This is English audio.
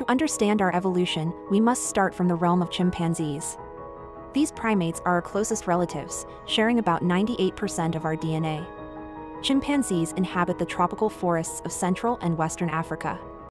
To understand our evolution, we must start from the realm of chimpanzees. These primates are our closest relatives, sharing about 98% of our DNA. Chimpanzees inhabit the tropical forests of Central and Western Africa.